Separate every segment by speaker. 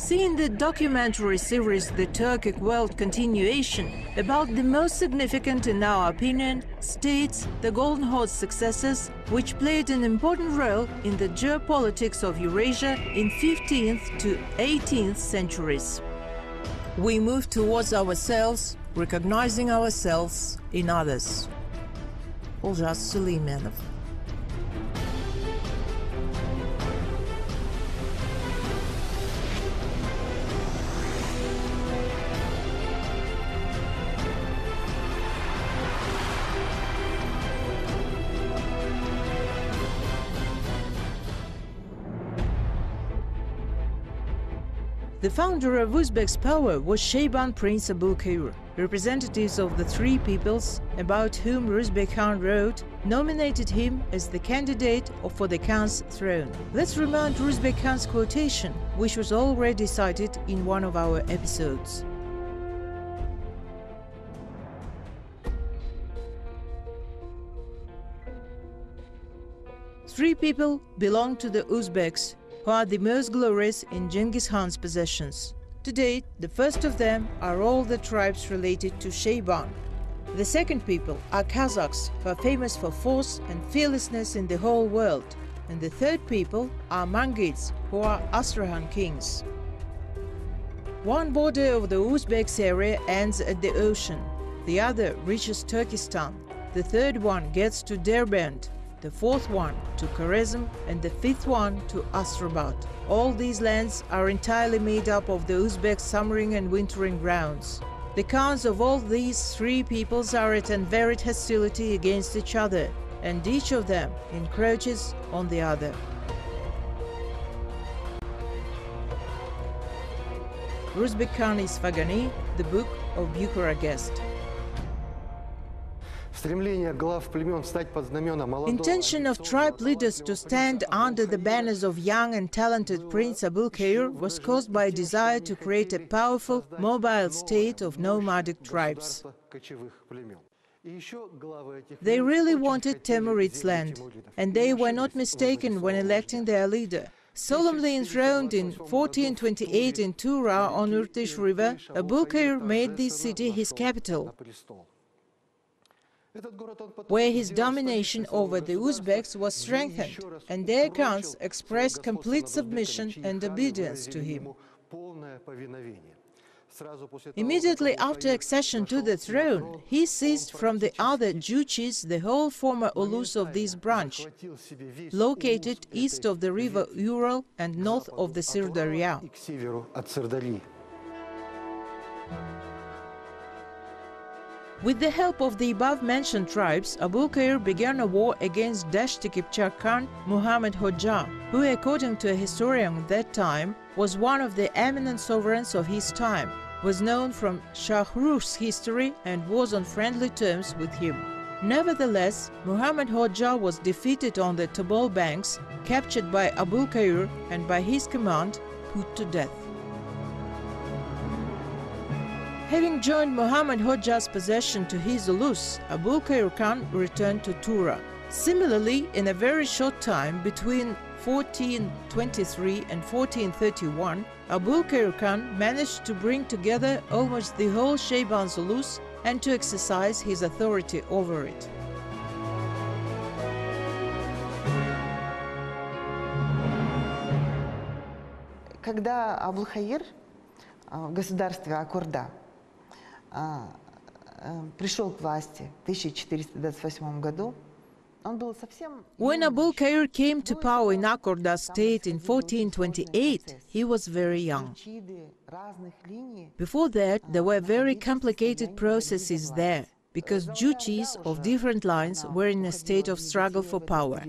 Speaker 1: See in the documentary series The Turkic World Continuation about the most significant, in our opinion, states, the Golden Horde's successors, which played an important role in the geopolitics of Eurasia in 15th to 18th centuries. We move towards ourselves, recognizing ourselves in others. Oljas Suleimanov The founder of Uzbek's power was Shayban Prince Abulkair. Representatives of the three peoples, about whom Ruzbek Khan wrote, nominated him as the candidate for the Khan's throne. Let's remind Ruzbek Khan's quotation, which was already cited in one of our episodes. Three people belong to the Uzbeks who are the most glorious in Genghis Khan's possessions. To date, the first of them are all the tribes related to Shayban. The second people are Kazakhs, who are famous for force and fearlessness in the whole world. And the third people are Mangids, who are Astrakhan kings. One border of the Uzbeks area ends at the ocean, the other reaches Turkestan, the third one gets to Derbent, the fourth one to Khwarezm, and the fifth one to Astrabat. All these lands are entirely made up of the Uzbek summering and wintering grounds. The Khans of all these three peoples are at unvaried hostility against each other, and each of them encroaches on the other. Ruzbek Khan the Book of Bucharest. Intention of tribe leaders to stand under the banners of young and talented Prince Abulkair was caused by a desire to create a powerful, mobile state of nomadic tribes. They really wanted Timurid's land, and they were not mistaken when electing their leader. Solemnly enthroned in 1428 in Tura on Irtysh River, Abulkair made this city his capital where his domination over the Uzbeks was strengthened, and their Khans expressed complete submission and obedience to him. Immediately after accession to the throne, he seized from the other Juchis the whole former Ulus of this branch, located east of the river Ural and north of the Sirdarya. With the help of the above-mentioned tribes, Abulkair began a war against Dashti Kipchak Khan Muhammad Hoxha, who according to a historian of that time was one of the eminent sovereigns of his time, was known from Shahrukh's history and was on friendly terms with him. Nevertheless, Muhammad Hoxha was defeated on the Tobol banks, captured by Abulkair and by his command put to death. Having joined Muhammad Hoxha's possession to his Ulus, Abulkair Khan returned to Tura. Similarly, in a very short time, between 1423 and 1431, Abulkair Khan managed to bring together almost the whole Shayban's Ulus and to exercise his authority over it.
Speaker 2: Когда Абулхаир в государстве Акурда пришел к власти в 1428 году,
Speaker 1: When Abul Khair came to power in Akorda state in 1428, he was very young. Before that, there were very complicated processes there, because Juchis of different lines were in a state of struggle for power.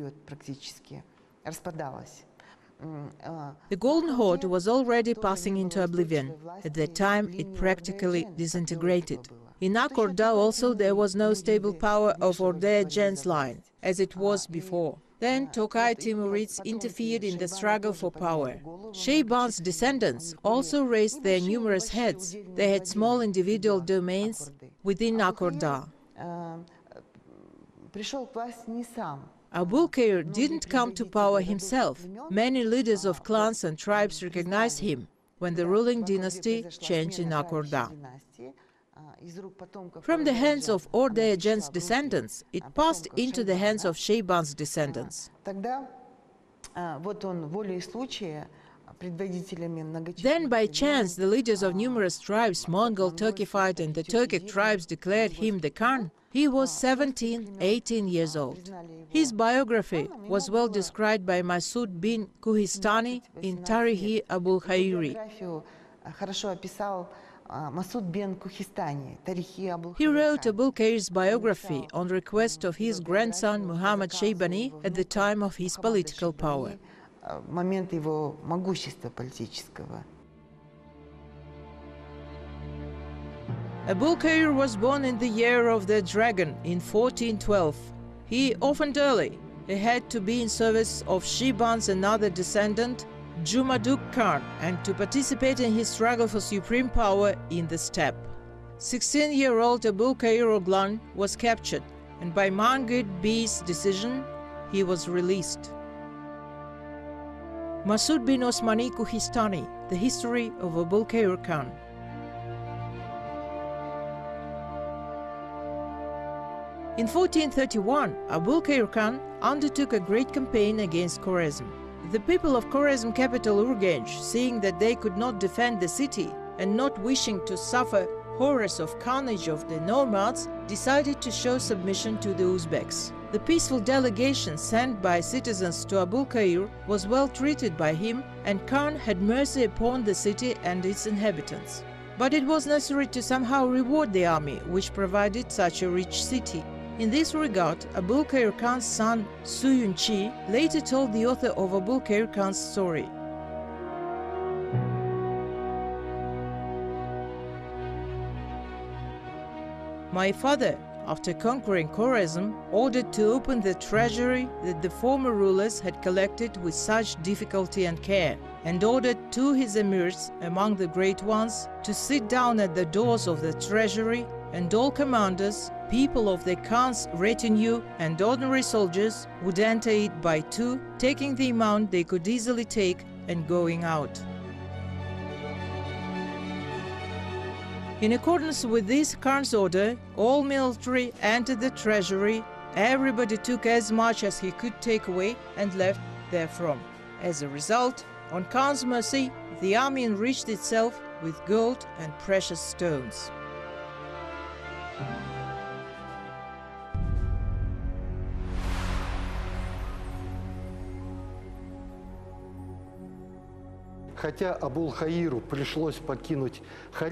Speaker 1: The Golden Horde was already passing into oblivion. At that time, it practically disintegrated. In Akorda also there was no stable power of Ordea gens line, as it was before. Then Tokai Timurids interfered in the struggle for power. Shayban's descendants also raised their numerous heads. They had small individual domains within Akorda. Abulkair didn't come to power himself. Many leaders of clans and tribes recognized him when the ruling dynasty changed in Akorda. From the hands of Ordeagen's descendants, it passed into the hands of Sheiban's descendants. Then, by chance, the leaders of numerous tribes, Mongol, Turkified, and the Turkic tribes declared him the Khan, He was 17, 18 years old. His biography was well described by Masud bin Kuhistani in Tarihi Abul Khairi.
Speaker 2: биографию а, хорошо описал а, Масуд бен Кухистани, Тарихи Абул
Speaker 1: He wrote Abul Khair's biography on request of his grandson Muhammad Shaybani at the time of his political power.
Speaker 2: а, в момент его могущества политического.
Speaker 1: Abul Khair was born in the year of the dragon in 1412. He orphaned early. He had to be in service of Shiban's another descendant, Jumaduk Khan, and to participate in his struggle for supreme power in the steppe. 16-year-old Abul Khair Oglan was captured, and by Mangid Bey's decision, he was released. Masud bin Osmani Kuhistani, The History of Abul Khair Khan. In 1431, Abul Khair Khan undertook a great campaign against Khwarezm. The people of Khwarezm capital Urgench, seeing that they could not defend the city and not wishing to suffer horrors of carnage of the nomads, decided to show submission to the Uzbeks. The peaceful delegation sent by citizens to Abul Khair was well treated by him and Khan had mercy upon the city and its inhabitants. But it was necessary to somehow reward the army which provided such a rich city. In this regard, Abul Khan's son Suyun Chi later told the author of Abul Khan's story. My father, after conquering Khwarezm, ordered to open the treasury that the former rulers had collected with such difficulty and care, and ordered two his emirs, among the great ones, to sit down at the doors of the treasury, and all commanders, people of the Khan's retinue, and ordinary soldiers would enter it by two, taking the amount they could easily take and going out. In accordance with this Khan's order, all military entered the treasury, everybody took as much as he could take away and left therefrom. As a result, on Khan's mercy, the army enriched itself with gold and precious stones.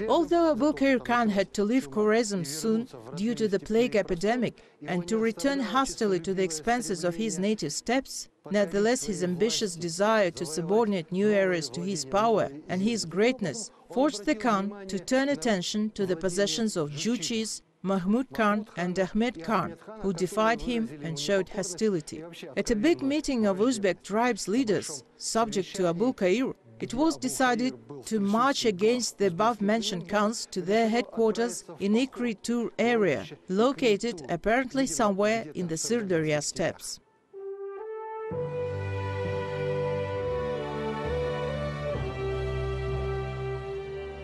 Speaker 1: Although Abul Khair Khan had to leave Khwarezm soon due to the plague epidemic and to return hastily to the expenses of his native steppes, nevertheless his ambitious desire to subordinate new areas to his power and his greatness forced the Khan to turn attention to the possessions of Juchis, Mahmud Khan and Ahmed Khan, who defied him and showed hostility. At a big meeting of Uzbek tribes leaders, subject to Abu Khair, it was decided to march against the above-mentioned Khans to their headquarters in Ikri Tur area, located apparently somewhere in the Sirdarya steppes.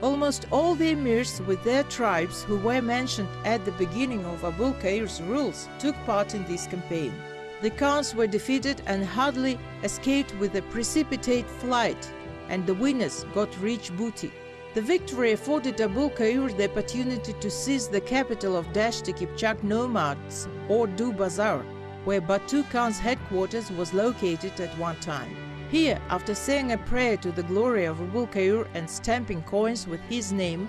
Speaker 1: Almost all the emirs with their tribes who were mentioned at the beginning of Abul Khair's rules took part in this campaign. The Khans were defeated and hardly escaped with a precipitate flight, and the winners got rich booty. The victory afforded Abul Khair the opportunity to seize the capital of Dashti Kipchak nomads, Ordu Bazar, where Batu Khan's headquarters was located at one time. Here, after saying a prayer to the glory of Abul and stamping coins with his name,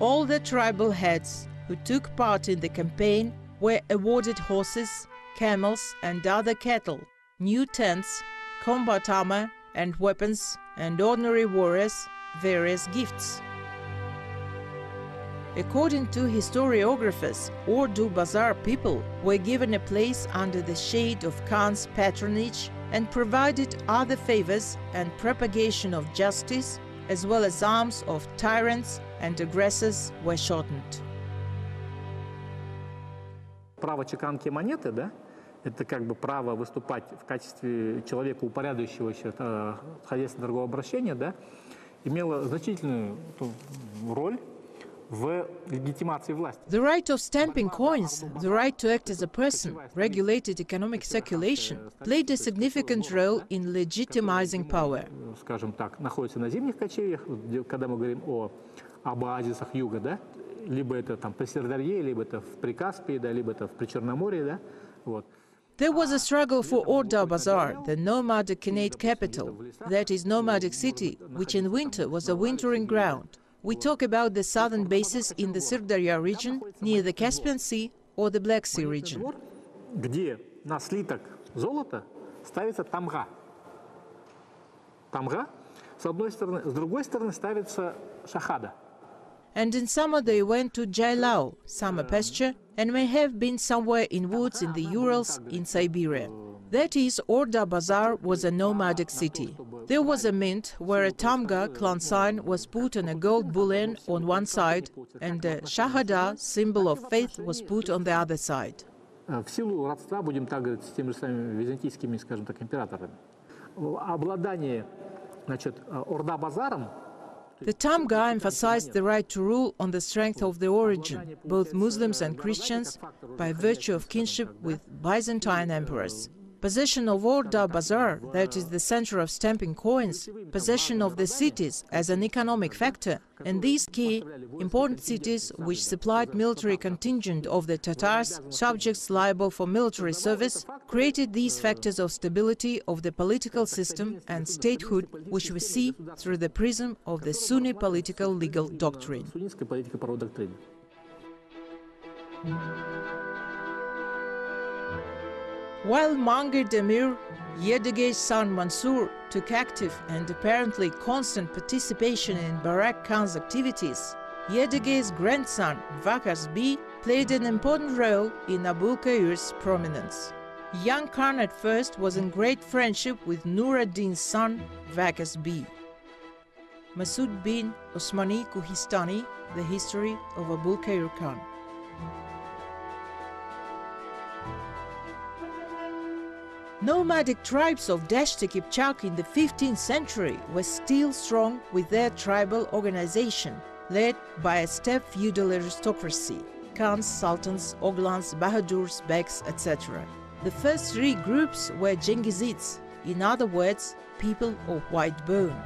Speaker 1: all the tribal heads who took part in the campaign were awarded horses, camels, and other cattle, new tents, combat armor and weapons, and ordinary warriors various gifts According to historiographers, Urdu Bazar people were given a place under the shade of Khan's patronage and provided other favors and propagation of justice, as well as arms of tyrants and aggressors were shortened.
Speaker 3: право чеканки монеты, да, это как бы право выступать в качестве человека, упорядочивающего э, хозяйственное торговое обращение, да, имело значительную ну, роль в легитимации власти.
Speaker 1: the right of stamping coins, the right to act as a person, regulated economic circulation, played a significant role in legitimizing power. There was a struggle for Orda Bazaar, the nomadic Khanate capital, that is, nomadic city, which in winter was a wintering ground. We talk about the southern bases in the Sirdarya region, near the Caspian Sea or the Black Sea region.
Speaker 3: где на слиток золота ставится тамга. Тамга, с одной стороны, с другой стороны ставится шахада.
Speaker 1: And in summer they went to Jailao, summer pasture, and may have been somewhere in woods in the Urals in Siberia. That is, Orda Bazaar was a nomadic city. There was a mint where a Tamga clan sign was put on a gold bullion on one side, and a Shahada, symbol of faith, was put on the other side.
Speaker 3: В силу родства, будем так говорить, с теми же самыми византийскими, скажем так, императорами. Обладание, значит, Орда-базаром
Speaker 1: the Tamga emphasized the right to rule on the strength of the origin, both Muslims and Christians, by virtue of kinship with Byzantine emperors. Possession of Orda Bazaar, that is the center of stamping coins, possession of the cities as an economic factor, and these key, important cities which supplied military contingent of the Tatars, subjects liable for military service, created these factors of stability of the political system and statehood which we see through the prism of the Sunni political legal doctrine. While Mangir Demir, Yedegey's son Mansur, took active and apparently constant participation in Barak Khan's activities, Yedegey's grandson, Vakas B, played an important role in Abu Kair's prominence. Young Khan at first was in great friendship with Nur ad-Din's son, Vakas B. Masud bin Osmani Kuhistani, The History of Abu Kair Khan. Nomadic tribes of Dashti Kipchak in the 15th century were still strong with their tribal organization, led by a steppe feudal aristocracy, Khans, Sultans, Oglans, Bahadurs, Beks, etc. The first three groups were Jenghizids, in other words, people of white bone.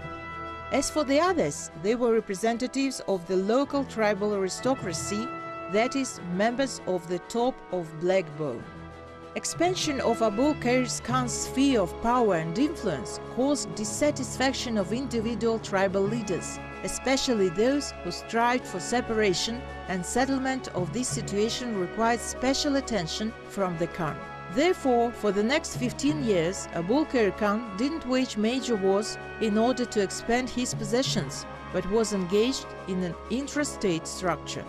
Speaker 1: As for the others, they were representatives of the local tribal aristocracy, that is, members of the top of black bone. Expansion of Abu Khan's sphere of power and influence caused dissatisfaction of individual tribal leaders, especially those who strived for separation and settlement of this situation required special attention from the Khan. Therefore, for the next 15 years, Abul Qair Khan didn't wage major wars in order to expand his possessions, but was engaged in an intrastate structure.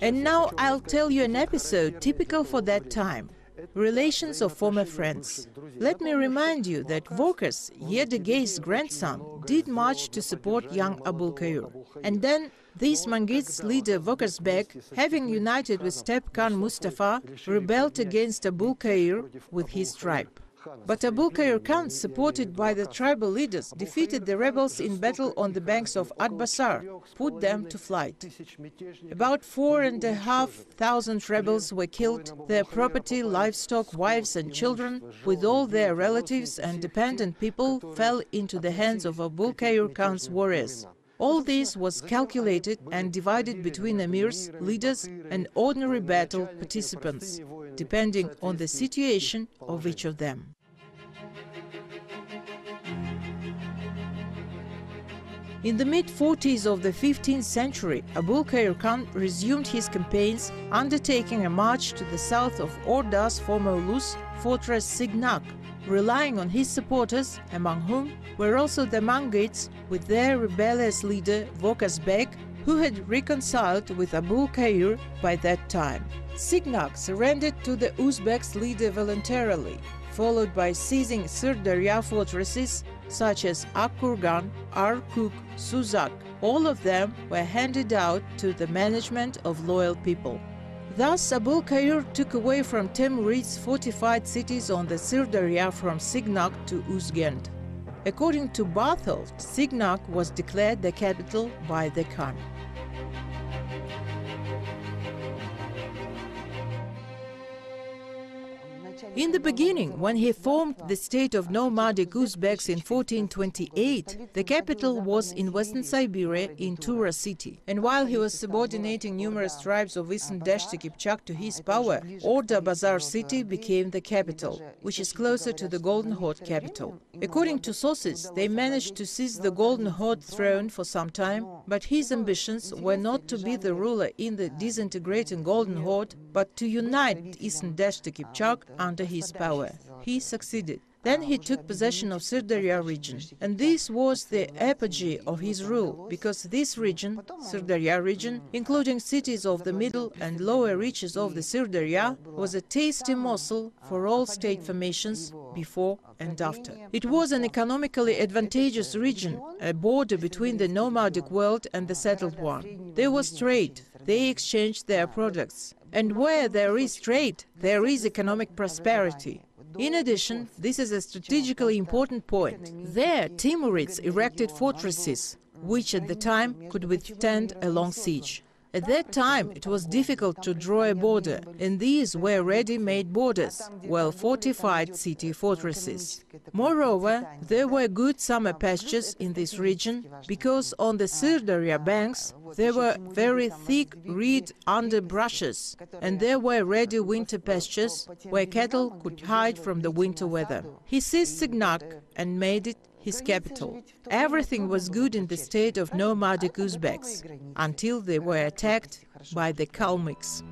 Speaker 1: And now I'll tell you an episode typical for that time. Relations of former friends. Let me remind you that Vokas, Yedegey's grandson, did much to support young Abul Kair. And then this Mangits leader Vokas having united with Steppe Khan Mustafa, rebelled against Abul Kair with his tribe. But Abu Qair Khan, supported by the tribal leaders, defeated the rebels in battle on the banks of Ad-Basar, put them to flight. About four and a half thousand rebels were killed, their property, livestock, wives and children, with all their relatives and dependent people, fell into the hands of Abu Qair Khan's warriors. All this was calculated and divided between emirs, leaders and ordinary battle participants, depending on the situation of each of them. In the mid-40s of the 15th century, Abul Khair Khan resumed his campaigns, undertaking a march to the south of Orda's former Ulus fortress Signak, relying on his supporters, among whom were also the Mangids with their rebellious leader Vokas Beg, who had reconciled with Abu Khair by that time. Signak surrendered to the Uzbeks leader voluntarily, followed by seizing Sirdarya fortresses such as Akurgan, Arkuk, Suzak. All of them were handed out to the management of loyal people. Thus, Abul Khair took away from Timurids fortified cities on the Sirdarya from Signak to Uzgend. According to Barthold, Signak was declared the capital by the Khan. In the beginning, when he formed the state of nomadic Uzbeks in 1428, the capital was in western Siberia in Tura city. And while he was subordinating numerous tribes of eastern Dashti Kipchak to his power, Orda Bazar city became the capital, which is closer to the Golden Horde capital. According to sources, they managed to seize the Golden Horde throne for some time, but his ambitions were not to be the ruler in the disintegrating Golden Horde, but to unite eastern Dashti Kipchak under his power. He succeeded. Then he took possession of Sirdarya region, and this was the apogee of his rule, because this region, Sirdarya region, including cities of the middle and lower reaches of the Sirdarya, was a tasty morsel for all state formations before and after. It was an economically advantageous region, a border between the nomadic world and the settled one. There was trade, they exchanged their products. And where there is trade, there is economic prosperity. In addition, this is a strategically important point. There, Timurids erected fortresses, which at the time could withstand a long siege. At that time, it was difficult to draw a border, and these were ready-made borders, well-fortified city fortresses. Moreover, there were good summer pastures in this region, because on the Sirdarya banks there were very thick reed underbrushes, and there were ready winter pastures where cattle could hide from the winter weather. He seized Signak and made it his capital. Everything was good in the state of nomadic Uzbeks until they were attacked by the Kalmyks.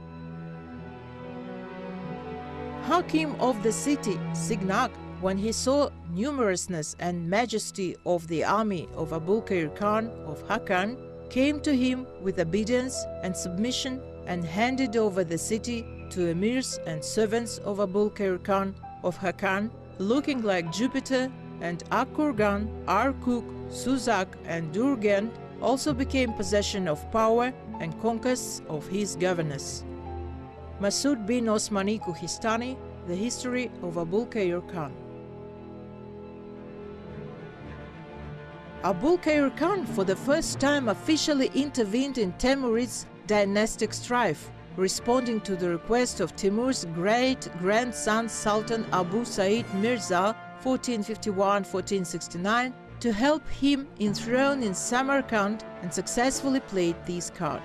Speaker 1: Hakim of the city, Signak, when he saw numerousness and majesty of the army of Abulkair Khan of Hakan, came to him with obedience and submission and handed over the city to emirs and servants of Abulkair Khan of Hakan, looking like Jupiter and Akurgan, Arkuk, Suzak, and Durgen also became possession of power and conquests of his governors. Masud bin Osmani Kuhistani, The History of Abulkair Khan. Abulkair Khan for the first time officially intervened in Timurids' dynastic strife, responding to the request of Timur's great-grandson Sultan Abu Sa'id Mirza 1451-1469 to help him enthrone in Samarkand and successfully played this card.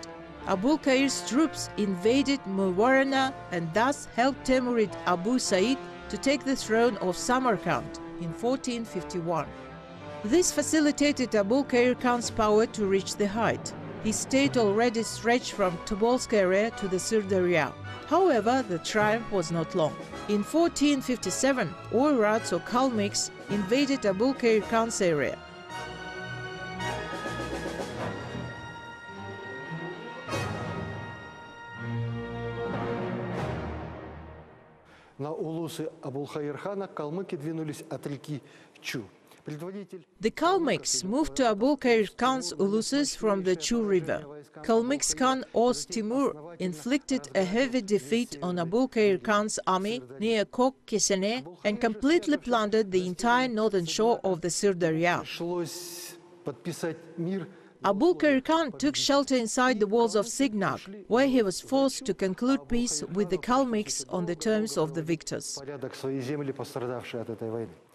Speaker 1: Abul Khair's troops invaded Muwarana and thus helped Timurid Abu Sa'id to take the throne of Samarkand in 1451. This facilitated Abul Khair Khan's power to reach the height. His state already stretched from Tobolsk area to the Sirdarya. However, the triumph was not long. In 1457, Oirats or Kalmyks invaded Abulkair Khan's area.
Speaker 4: На улусы Абулхаирхана калмыки двинулись от реки Чу.
Speaker 1: The Kalmyks moved to Abulkair Khan's uluses from the Chu river. Kalmyks Khan Oz Timur inflicted a heavy defeat on Abulkair Khan's army near Kok Kesene and completely plundered the entire northern shore of the Sirdarya. Abulkair Khan took shelter inside the walls of Signak, where he was forced to conclude peace with the Kalmyks on the terms of the victors.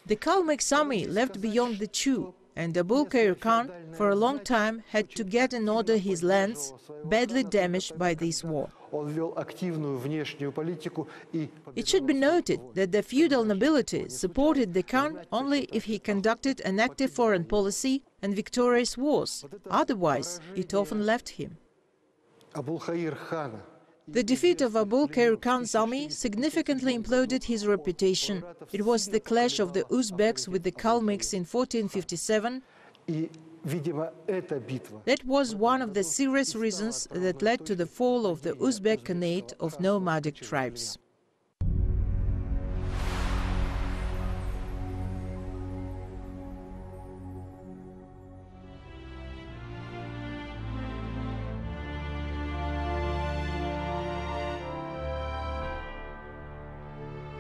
Speaker 1: The Kalmyks army left beyond the Chu, and Abulkair Khan for a long time had to get in order his lands, badly damaged by this war. It should be noted that the feudal nobility supported the Khan only if he conducted an active foreign policy and victorious wars, otherwise it often left him. The defeat of Abul Khan's army significantly imploded his reputation. It was the clash of the Uzbeks with the Kalmyks in 1457 that was one of the serious reasons that led to the fall of the Uzbek Khanate of nomadic tribes.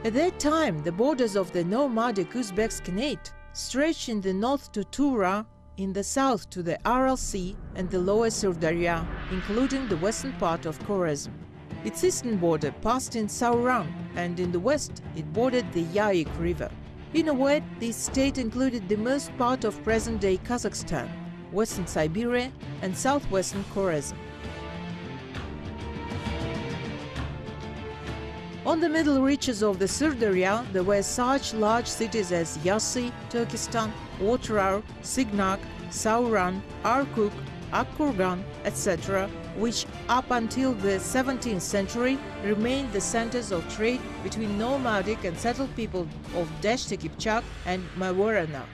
Speaker 1: At that time, the borders of the nomadic Uzbek Khanate stretched in the north to Tura, in the south to the Aral Sea and the lower Sirdarya, including the western part of Khorazm. Its eastern border passed in Sauran, and in the west it bordered the Yaik River. In a word, this state included the most part of present-day Kazakhstan, western Siberia and southwestern Khorazm. On the middle reaches of the Sirdarya, there were such large cities as Yassi, Turkestan, Otrar, Signak, Sauran, Arkuk, Akkurgan, etc., which up until the 17th century remained the centers of trade between nomadic and settled people of Deshti Kipchak and Mavorana.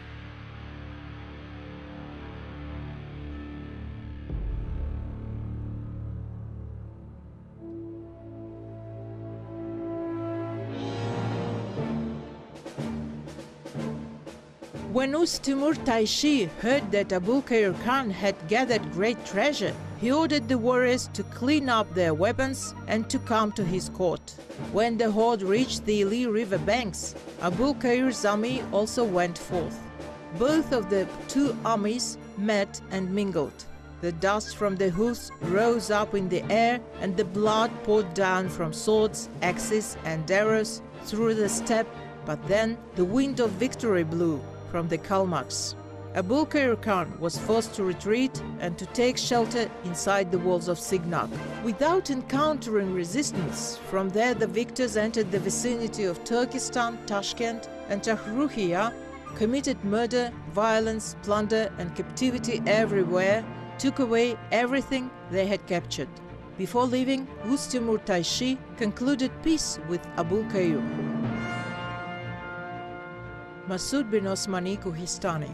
Speaker 1: Uz Timur Taishi heard that Abulkair Khan had gathered great treasure, he ordered the warriors to clean up their weapons and to come to his court. When the horde reached the Ili river banks, Abulkair's army also went forth. Both of the two armies met and mingled. The dust from the hoofs rose up in the air, and the blood poured down from swords, axes, and arrows through the steppe. But then the wind of victory blew from the Kalmaks. Abulkair Khan was forced to retreat and to take shelter inside the walls of Signak. Without encountering resistance, from there the victors entered the vicinity of Turkestan, Tashkent, and Tahruhiya, committed murder, violence, plunder, and captivity everywhere, took away everything they had captured. Before leaving, Uz Timur Taishi concluded peace with Abulkair. Masoud bin Osmani Kuhistani.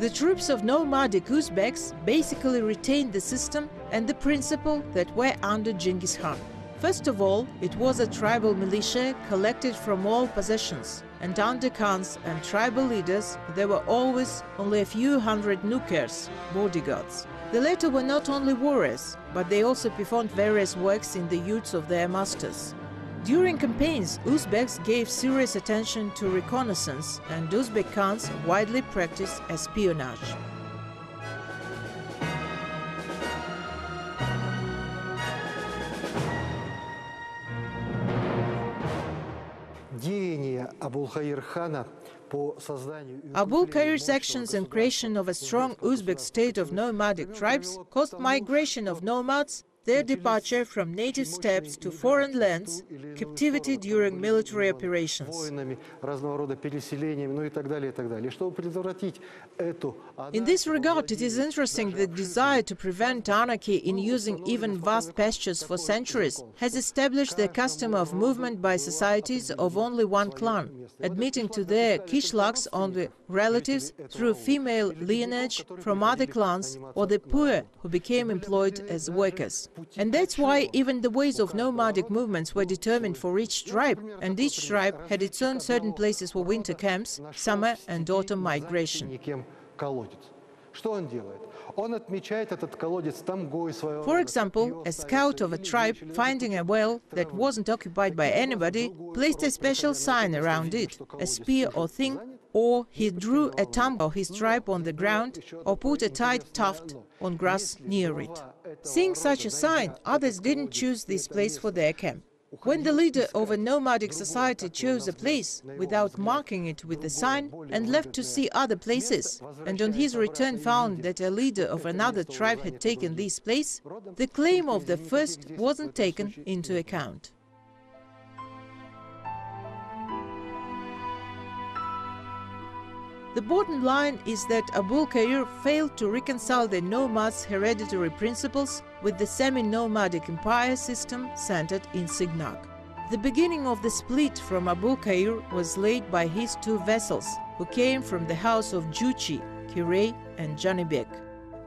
Speaker 1: The troops of nomadic Uzbeks basically retained the system and the principle that were under Genghis Khan. First of all, it was a tribal militia collected from all possessions, and under Khans and tribal leaders there were always only a few hundred nukers, bodyguards. The latter were not only warriors, but they also performed various works in the yurts of their masters. During campaigns, Uzbeks gave serious attention to reconnaissance, and Uzbek Khans widely practiced espionage.
Speaker 4: деяния Абулхаир-хана по созданию и
Speaker 1: Abul
Speaker 4: Kayr's
Speaker 1: actions and creation of a strong Uzbek state of nomadic tribes caused migration of nomads their departure from native steppes to foreign lands, captivity during military operations. In this regard, it is interesting the desire to prevent anarchy in using even vast pastures for centuries has established the custom of movement by societies of only one clan, admitting to their kishlaks only relatives through female lineage from other clans or the poor who became employed as workers. And that's why even the ways of nomadic movements were determined for each tribe, and each tribe had its own certain places for winter camps, summer and autumn migration. For example, a scout of a tribe, finding a well that wasn't occupied by anybody, placed a special sign around it, a spear or thing, or he drew a thumb of his tribe on the ground or put a tied tuft on grass near it. Seeing such a sign, others didn't choose this place for their camp. When the leader of a nomadic society chose a place without marking it with the sign and left to see other places, and on his return found that a leader of another tribe had taken this place, the claim of the first wasn't taken into account. The bottom line is that Abul Kair failed to reconcile the nomads' hereditary principles with the semi nomadic empire system centered in Signak. The beginning of the split from Abu Khair was laid by his two vassals, who came from the house of Juchi, Kirei, and Janibek.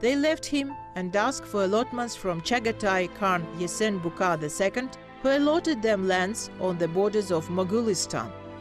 Speaker 1: They left him and asked for allotments from Chagatai Khan Yesen Bukar II, who allotted them lands on the borders of Mogulistan.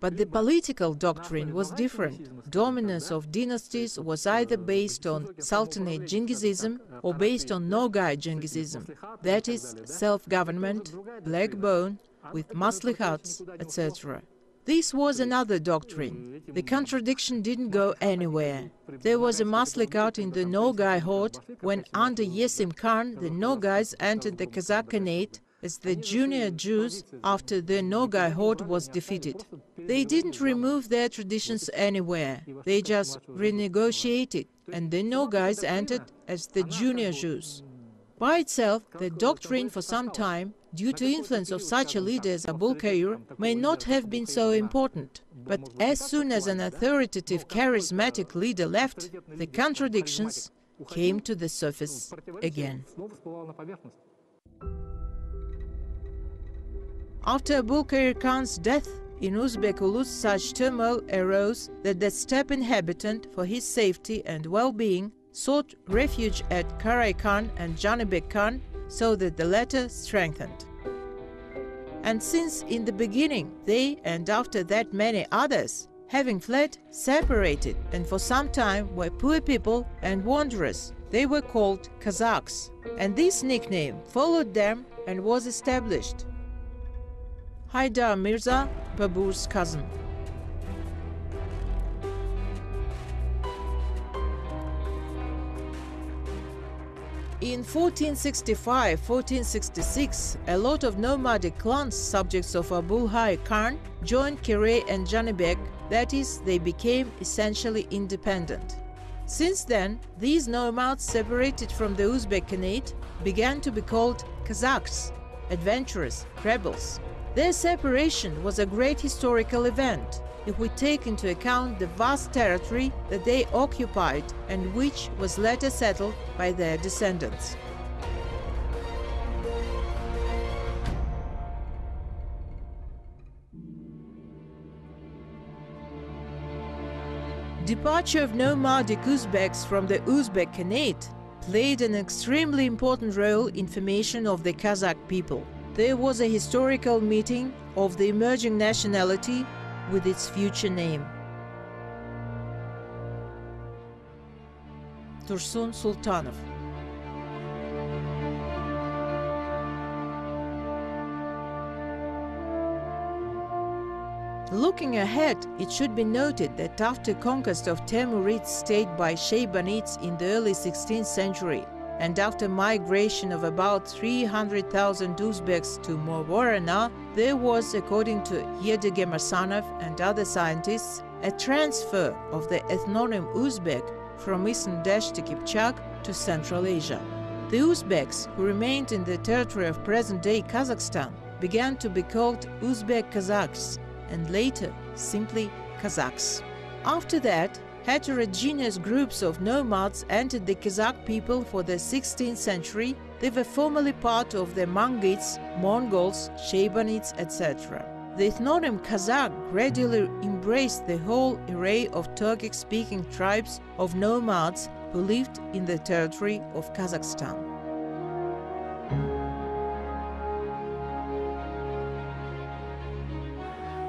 Speaker 1: but the political doctrine was different. Dominance of dynasties was either based on Sultanate Jingizism or based on Nogai Jingizism, that is, self-government, black bone, with maslihats, etc. This was another doctrine. The contradiction didn't go anywhere. There was a maslikat in the Nogai horde when under Yesim Khan the Nogais entered the Kazakh Khanate as the junior zhuz after the Nogai horde was defeated. They didn't remove their traditions anywhere. They just renegotiated, and the Nogais guys entered as the junior zhuz. By itself, the doctrine for some time, due to influence of such a leader as Abul Kair, may not have been so important. But as soon as an authoritative, charismatic leader left, the contradictions came to the surface again. After Abul Kair Khan's death, in Uzbek such turmoil arose that the steppe inhabitant, for his safety and well-being, sought refuge at Karay Khan and Janibek Khan so that the latter strengthened. And since in the beginning they and after that many others, having fled, separated and for some time were poor people and wanderers, they were called Kazakhs. And this nickname followed them and was established. Haydar Mirza, Babur's cousin. In 1465-1466, a lot of nomadic clans, subjects of Abul Hayy Khan, joined Kirey and Janibek, that is, they became essentially independent. Since then, these nomads separated from the Uzbek Khanate began to be called Kazakhs, adventurers, rebels. Their separation was a great historical event if we take into account the vast territory that they occupied and which was later settled by their descendants. Departure of nomadic Uzbeks from the Uzbek Khanate played an extremely important role in formation of the Kazakh people. There was a historical meeting of the emerging nationality with its future name. Tursun Sultanov Looking ahead, it should be noted that after conquest of Timurid state by Shaybanids in the early 16th century, and after migration of about 300,000 Uzbeks to Movorana, there was, according to Yedege Marsanov and other scientists, a transfer of the ethnonym Uzbek from eastern Dashti Kipchak to Central Asia. The Uzbeks, who remained in the territory of present-day Kazakhstan, began to be called Uzbek Kazakhs and later simply Kazakhs. After that, heterogeneous groups of nomads entered the Kazakh people for the 16th century. They were formerly part of the Mangits, Mongols, Shaybanids, etc. The ethnonym Kazakh gradually embraced the whole array of Turkic-speaking tribes of nomads who lived in the territory of Kazakhstan.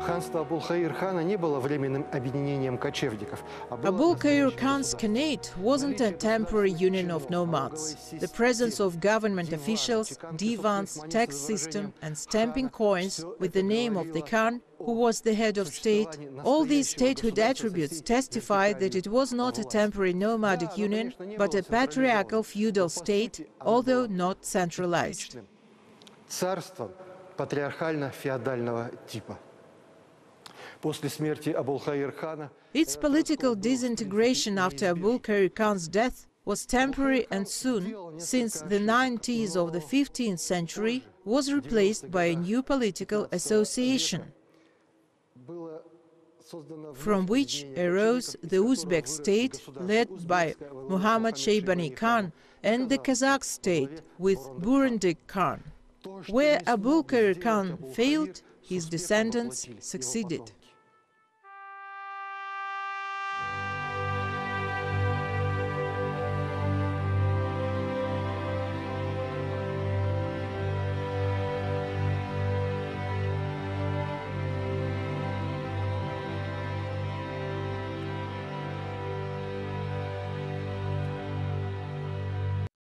Speaker 4: Ханство Абул-Хаир хана не было временным объединением кочевников. а было
Speaker 1: Abul Khair
Speaker 4: настоящим
Speaker 1: Khan's Khanate wasn't a temporary union of nomads. The presence of government officials, divans, tax system, and stamping coins with the name of the Khan, who was the head of state, all these statehood attributes testify that it was not a temporary nomadic union, but a patriarchal feudal state, although not centralized.
Speaker 4: личным царством патриархально-феодального типа.
Speaker 1: Its political disintegration after Abul Khair Khan's death was temporary and soon, since the 90s of the 15th century, was replaced by a new political association, from which arose the Uzbek state led by Muhammad Shaybani Khan and the Kazakh state with Burundik Khan. Where Abulkair Khan failed, his descendants succeeded.